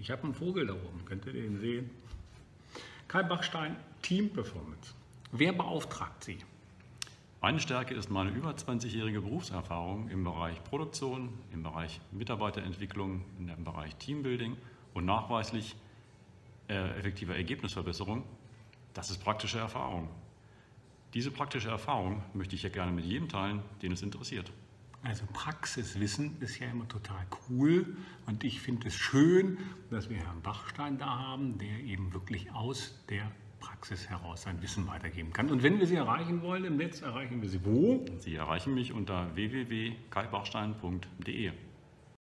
Ich habe einen Vogel da oben, könnt ihr den sehen? Kai Bachstein, Team Performance. Wer beauftragt Sie? Meine Stärke ist meine über 20-jährige Berufserfahrung im Bereich Produktion, im Bereich Mitarbeiterentwicklung, im Bereich Teambuilding und nachweislich äh, effektiver Ergebnisverbesserung. Das ist praktische Erfahrung. Diese praktische Erfahrung möchte ich ja gerne mit jedem teilen, den es interessiert. Also Praxiswissen ist ja immer total cool und ich finde es schön, dass wir Herrn Bachstein da haben, der eben wirklich aus der Praxis heraus sein Wissen weitergeben kann. Und wenn wir Sie erreichen wollen im Netz, erreichen wir Sie wo? Sie erreichen mich unter www.kaibachstein.de.